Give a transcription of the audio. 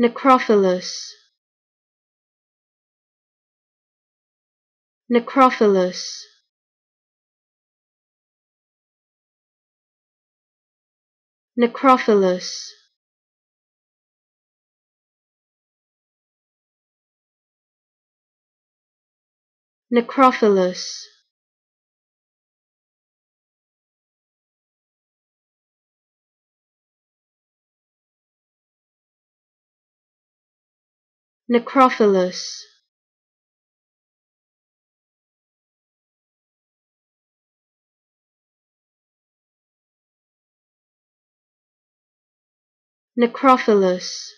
necrophilus necrophilus necrophilus necrophilus necrophilus. Necrophilus